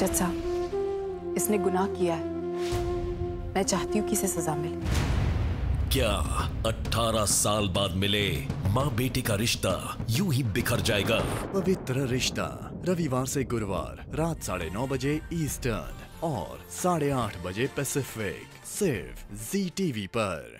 जज साहब इसने गुनाह किया है। मैं चाहती हूँ कि इसे सजा मिले। क्या 18 साल बाद मिले माँ बेटी का रिश्ता यूँ ही बिखर जाएगा? पवित्र रिश्ता रविवार से गुरुवार रात साढ़े नौ बजे ईस्टर्न और साढ़े आठ बजे पैसिफिक सिर्फ़ जी टीवी पर।